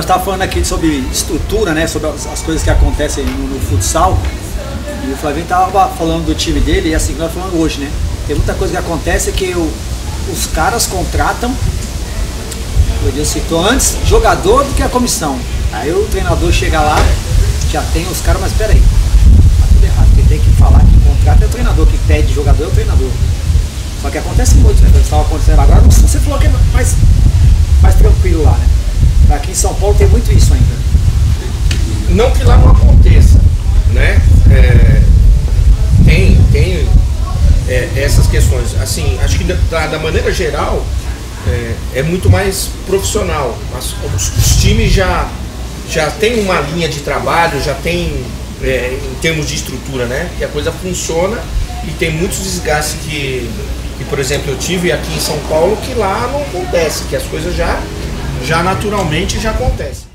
Nós estávamos falando aqui sobre estrutura, né? Sobre as, as coisas que acontecem no, no futsal. E o Flavinho estava falando do time dele, e assim, nós falando hoje, né? Tem muita coisa que acontece que os caras contratam, o Edilson citou antes, jogador do que a comissão. Aí o treinador chega lá, já tem os caras, mas peraí, tá tudo errado, porque tem que falar que o contrato é o treinador, que pede jogador é o treinador. Só que acontece muito, né? Estava acontecendo agora, você falou em São Paulo tem muito isso ainda. Não que lá não aconteça, né? É, tem tem é, essas questões. Assim, acho que da, da maneira geral é, é, muito mais profissional. As, os, os, times já, já tem uma linha de trabalho, já tem é, em termos de estrutura, né? Que a coisa funciona e tem muitos desgastes que, que, por exemplo, eu tive aqui em São Paulo que lá não acontece, que as coisas já, já naturalmente já acontecem.